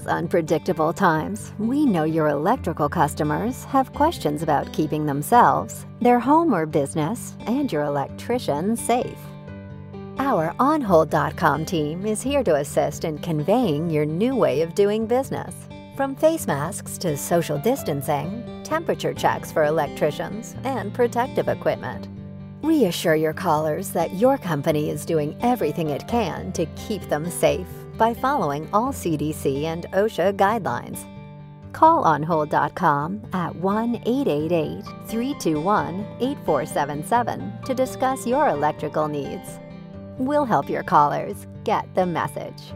these unpredictable times, we know your electrical customers have questions about keeping themselves, their home or business, and your electrician safe. Our OnHold.com team is here to assist in conveying your new way of doing business. From face masks to social distancing, temperature checks for electricians, and protective equipment. Reassure your callers that your company is doing everything it can to keep them safe by following all CDC and OSHA guidelines. Call onhold.com at 1 888 321 8477 to discuss your electrical needs. We'll help your callers get the message.